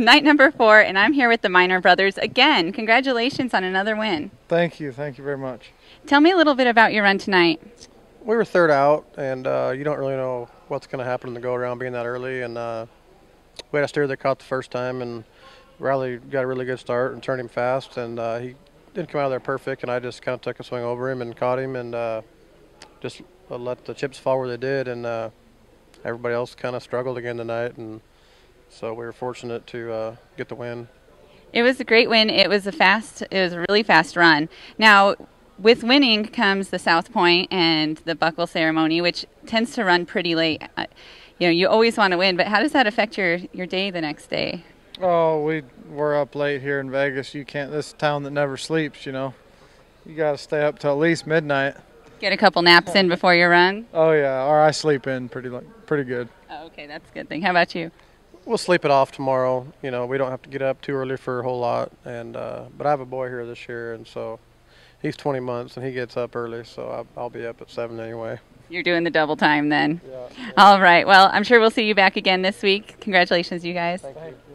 night number four, and I'm here with the Minor brothers again. Congratulations on another win. Thank you. Thank you very much. Tell me a little bit about your run tonight. We were third out, and uh, you don't really know what's going to happen in the go around being that early. And uh, we had a steer that caught the first time, and Riley got a really good start and turned him fast. And uh, he didn't come out of there perfect, and I just kind of took a swing over him and caught him and uh, just let the chips fall where they did. And uh, everybody else kind of struggled again tonight. And so we were fortunate to uh, get the win. It was a great win. It was a fast. It was a really fast run. Now, with winning comes the South Point and the buckle ceremony, which tends to run pretty late. Uh, you know, you always want to win, but how does that affect your your day the next day? Oh, we we're up late here in Vegas. You can't. This town that never sleeps. You know, you got to stay up till at least midnight. Get a couple naps in before your run. Oh yeah, or I sleep in pretty pretty good. Oh, okay, that's a good thing. How about you? We'll sleep it off tomorrow. You know, we don't have to get up too early for a whole lot. And uh, but I have a boy here this year, and so he's 20 months and he gets up early, so I'll, I'll be up at seven anyway. You're doing the double time then. Yeah. All right. Well, I'm sure we'll see you back again this week. Congratulations, you guys. Thank you.